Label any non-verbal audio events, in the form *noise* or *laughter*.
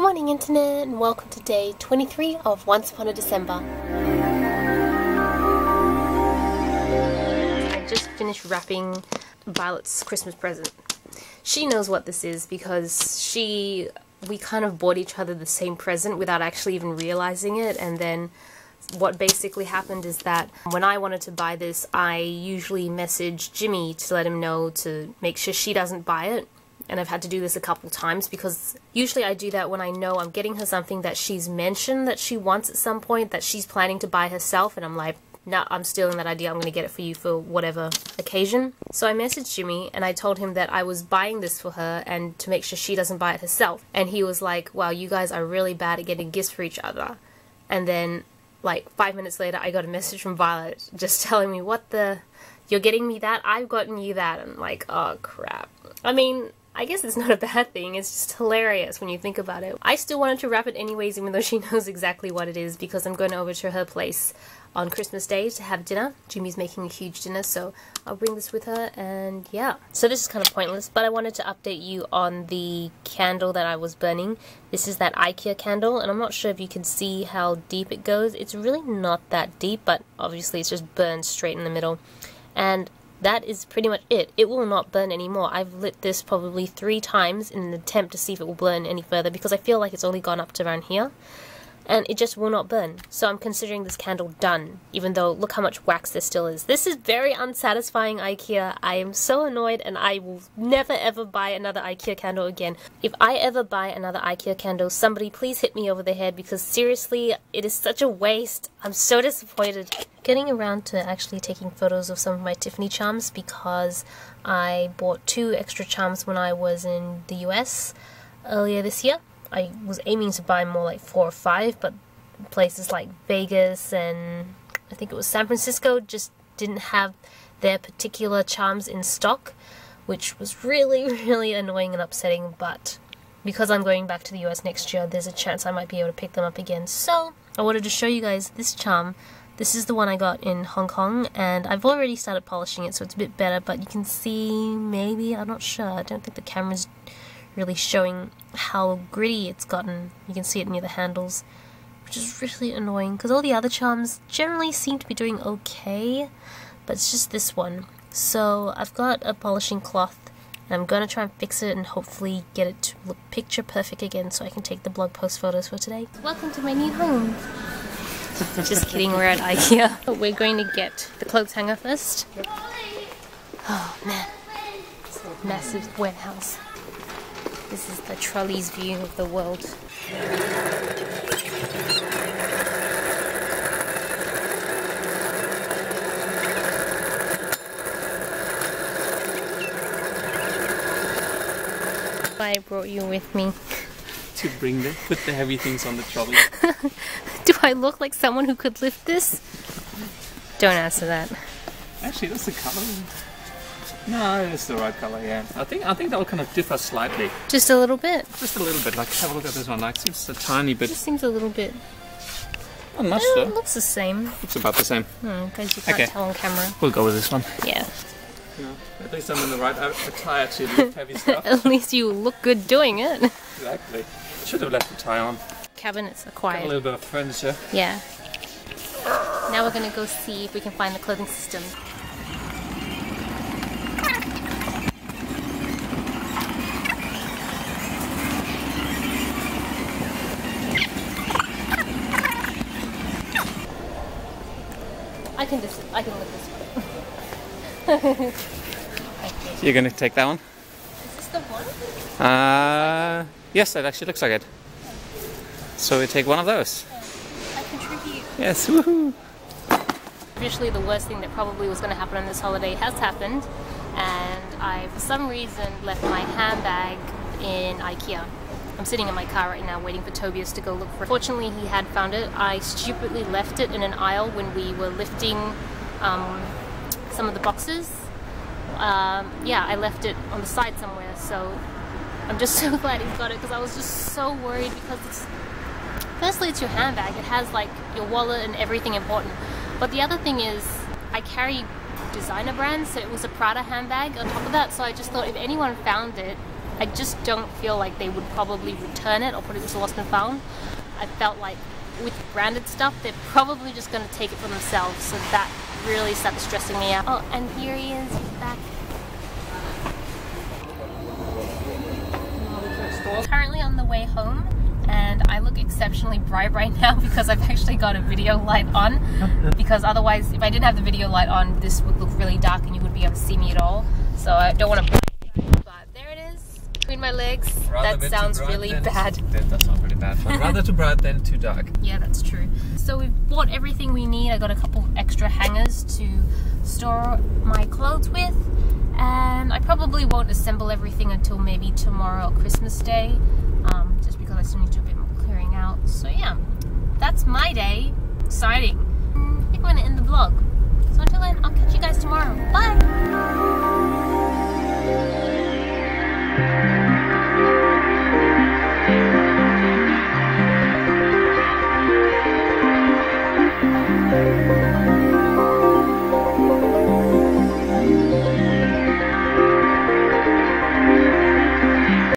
Good morning internet and welcome to day 23 of Once Upon a December. I just finished wrapping Violet's Christmas present. She knows what this is because she we kind of bought each other the same present without actually even realizing it and then what basically happened is that when I wanted to buy this, I usually message Jimmy to let him know to make sure she doesn't buy it and I've had to do this a couple times because usually I do that when I know I'm getting her something that she's mentioned that she wants at some point that she's planning to buy herself and I'm like no, I'm stealing that idea. I'm going to get it for you for whatever occasion. So I messaged Jimmy and I told him that I was buying this for her and to make sure she doesn't buy it herself. And he was like, wow, you guys are really bad at getting gifts for each other. And then, like, five minutes later, I got a message from Violet just *laughs* telling me, what the, you're getting me that? I've gotten you that. And like, oh crap. I mean, I guess it's *laughs* not a bad thing, it's just hilarious when you think about it. I still wanted to wrap it anyways even though she *laughs* knows exactly what it is because I'm going over to her place on Christmas Day to have dinner. Jimmy's making a huge dinner so I'll bring this with her and yeah. So this is kind of pointless but I wanted to update you on the candle that I was burning. This is that IKEA candle and I'm not sure if you can see how deep it goes. It's really not that deep but obviously it's just burned straight in the middle. And that is pretty much it. It will not burn anymore. I've lit this probably three times in an attempt to see if it will burn any further because I feel like it's only gone up to around here and it just will not burn. So I'm considering this candle done, even though look how much wax there still is. This is very unsatisfying IKEA. I am so annoyed and I will never ever buy another IKEA candle again. If I ever buy another IKEA candle, somebody please hit me over the head because seriously, it is such a waste. I'm so disappointed. Getting around to actually taking photos of some of my Tiffany charms because I bought two extra charms when I was in the US earlier this year I was aiming to buy more like four or five, but places like Vegas and I think it was San Francisco just didn't have their particular charms in stock, which was really, *laughs* really annoying and upsetting. But because I'm going back to the US next year, there's a chance I might be able to pick them up again. So I wanted to show you guys this charm. This is the one I got in Hong Kong, and I've already started polishing it, so it's a bit better, but you can see, maybe, I'm not sure, I don't think the camera's really showing how gritty it's gotten. You can see it near the handles, which is really annoying because all the other charms generally seem to be doing okay, but it's just this one. So I've got a polishing cloth and I'm going to try and fix it and hopefully get it to look picture perfect again so I can take the blog post photos for today. Welcome to my new home. *laughs* Just kidding, we're at Ikea. *laughs* We're going to get the clothes hanger first. Oh man, it's a massive warehouse. This is the trolley's view of the world. I brought you with me. To bring the put the heavy things on the trolley. *laughs* Do I look like someone who could lift this? Don't answer that. Actually, that's the color. No, it's the right color. Yeah, I think I think that will kind of differ slightly. Just a little bit. Just a little bit. Like have a look at this one. Like it's a tiny bit. It seems a little bit. Not much Eh, though. it looks the same. Looks about the same. Because you can't Okay. tell on camera. We'll go with this one. Yeah. Yeah. At least I'm in the right attire to lift heavy stuff. *laughs* At least you look good doing it. exactly. Should have left the tie on. Cabinets are Got a quiet. little bit of furniture. Yeah. Now we're gonna go see if we can find the clothing system. I can just, I can lift this one. *laughs* You're gonna take that one? Is this the one? Uh, yes, that actually looks like it. So we take one of those. I contribute. Yes, woohoo! Obviously, the worst thing that probably was going to happen on this holiday has happened, and I, for some reason, left my handbag in IKEA. I'm sitting in my car right now waiting for Tobias to go look for it. Fortunately, he had found it. I stupidly left it in an aisle when we were lifting um, some of the boxes. Um, yeah, I left it on the side somewhere, so I'm just *laughs* so glad he's got it because I was just so worried because it's firstly it's your handbag it has like your wallet and everything important but the other thing is i carry designer brands so it was a prada handbag on top of that so i just thought if anyone found it I just don't feel like they would probably return it or put it as lost and found. I felt like with branded stuff, they're probably just going to take it for themselves. So that really started stressing me out. Oh, and here he is. He's back. Currently on the way home, and I look exceptionally bright right now *laughs* because I've actually got a video light on. *laughs* because otherwise, if I didn't have the video light on, this would look really dark and you wouldn't be able to see me at all. So I don't want to blind you guys, but there it is between my legs. Rather that sounds *laughs* really bad. That does sound really bad. But rather too bright than too dark. Yeah, that's true. So we've bought everything we need. I got a couple extra hangers to store my clothes with. And I probably won't assemble everything until maybe tomorrow or Christmas Day. Um, just because I still need to do a bit more clearing out. So yeah, that's my day. Exciting. I think I'm going to end the vlog. So until then, I'll catch you guys tomorrow. Bye!